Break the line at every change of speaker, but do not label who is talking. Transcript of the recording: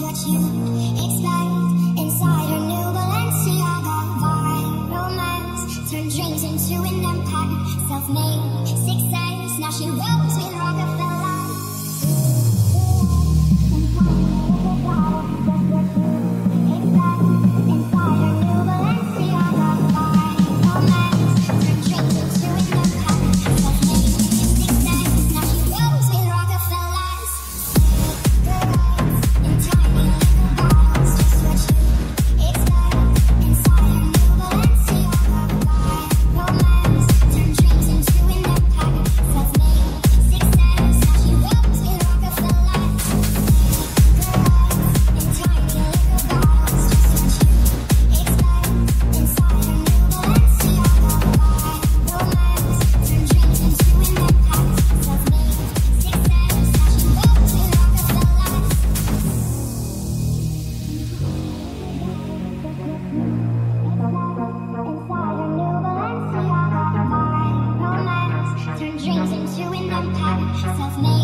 what you expect inside Balenciaga vibe.